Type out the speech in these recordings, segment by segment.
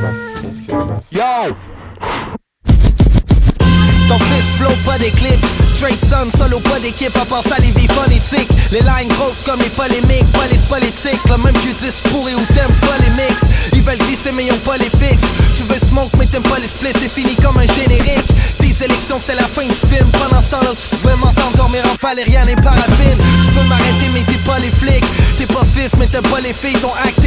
Yo! Ton fils flow pas d'éclipse Straight sun, solo pas d'équipe À part ça les vies phonétiques. Les lines grosses comme les polémiques Pas les politiques. Le même vieux disque pourri ou t'aimes pas les mix. Ils veulent glisser mais ils ont pas les fixes. Tu veux smoke mais t'aimes pas les splits T'es fini comme un générique. Tes élections c'était la fin du film. Pendant ce temps-là tu pouvais m'entendre dormir en valériane et paraffine. Tu peux m'arrêter mais t'es pas les flics. T'es pas fif mais t'aimes pas les filles Ton hack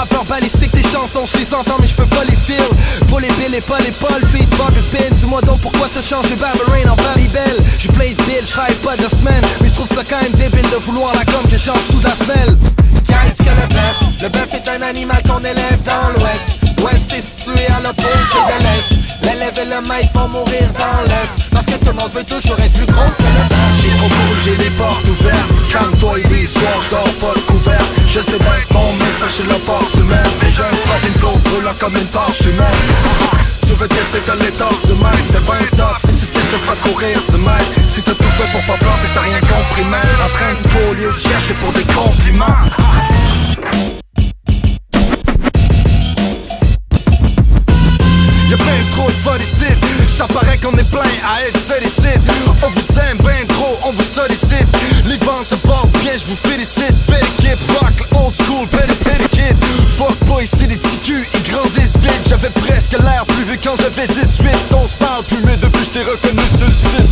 Rappeur balistique, tes chansons, je les entends mais je peux pas les feel. Pour les billes et pas les Paul, feed Bobby Pin. Dis-moi donc pourquoi tu as changé Rain en Babybel. J'ai plein de billes, je pas de semaine. Mais je trouve ça quand même débile de vouloir la com que j'ai en dessous de la semelle. Qu'est-ce que le bœuf Le bœuf est un animal qu'on élève dans l'ouest? L'ouest est situé à l'opposé de l'est. L'élève et le mic vont mourir dans l'œuf. Parce que tout le monde veut toujours être plus gros que le bœuf. J'ai trop j'ai les portes ouvertes. Calme-toi, il est soir, je dors pas couvert. Je sais bien que mon message c'est le port comme une torche humaine. Tu veux tester que les torts du mic, c'est 20 top Si tu de faire courir du mic Si t'as tout fait pour pas planter, t'as rien compris, man. En train de au lieu de chercher pour des compliments. Y'a plein trop de follicite Ça paraît qu'on est plein à être sollicite. On vous aime bien trop, on vous sollicite. Les ventes se portent bien, je vous félicite Presque l'air plus vieux quand j'avais 18 On se parle plus mais depuis je t'ai reconnu sur le site.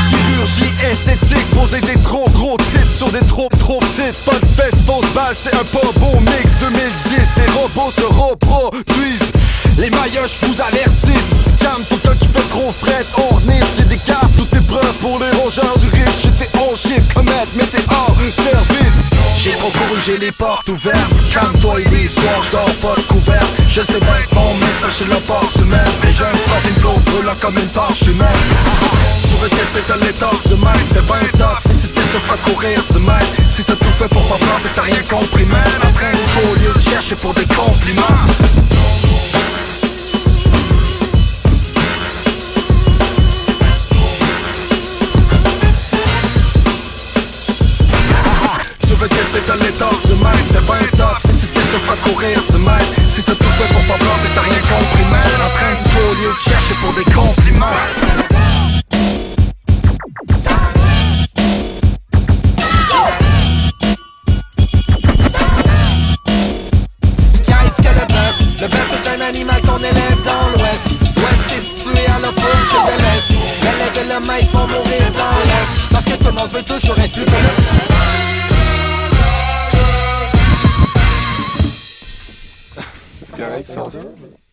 Chirurgie esthétique, poser des trop gros titres sur des trop trop petites. Pas de fesses, fausse balle, c'est un pas beau mix. 2010, des robots se reproduisent. Les maillots, vous avertissent. Calme tout quand tu fais trop fret. On j'ai des cartes, tout est preuve pour les rongeurs du risque. J'étais en chiffre, comète, mais t'es J'ai les portes ouvertes. Calme-toi, il est soir, j'dors pas de couvert. Je sais bien que mon message c'est le port semaine Mais j'ai un fucking flow brûlant comme une torche humaine. Tu veux tester que torts du mic, c'est 20 top Si tu de faire courir du mic Si t'as tout fait pour pas planter, t'as rien compris man. De au lieu de chercher pour des compliments que les du mic, c'est 20 top. Si tu de faire courir du mic Si t'as tout fait pour pas planter, t'as rien compris. Man En train de au lieu de chercher pour des compliments. Le bœuf? Est un animal qu'on élève dans l'ouest. L'ouest est situé à l'opposé de l'est. L'élève et le mic vont mourir dans l'est. Parce que tout le monde veut toujours être plus que